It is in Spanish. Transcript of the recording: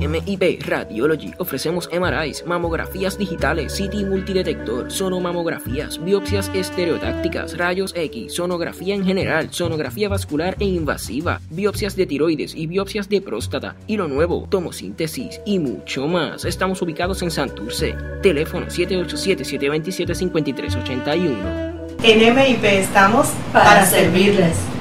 MIP Radiology ofrecemos MRIs, mamografías digitales, CT multidetector, sonomamografías, biopsias estereotácticas, rayos X, sonografía en general, sonografía vascular e invasiva, biopsias de tiroides y biopsias de próstata. Y lo nuevo, tomosíntesis y mucho más. Estamos ubicados en Santurce. Teléfono 787-727-5381. En MIP estamos para servirles.